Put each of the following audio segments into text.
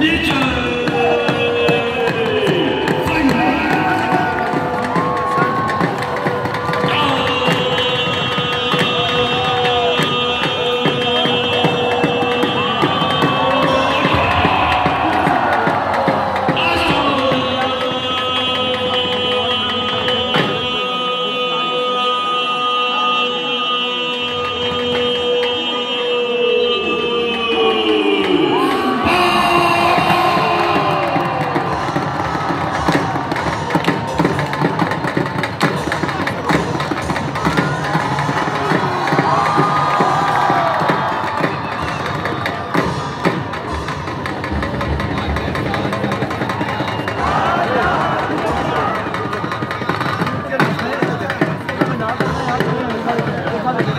Nietzsche!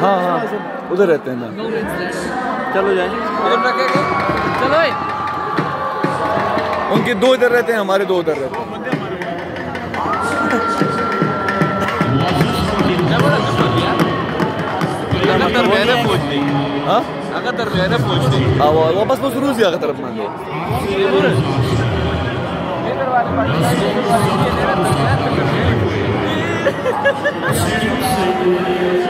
हाँ हाँ। उधर रहते हैं ना चलो जाए। चलो उनके दो इधर रहते हैं हमारे दो उधर रहते हैं. हाँ. हाँ? वापस बस रूसिया की तरफ़ मान लो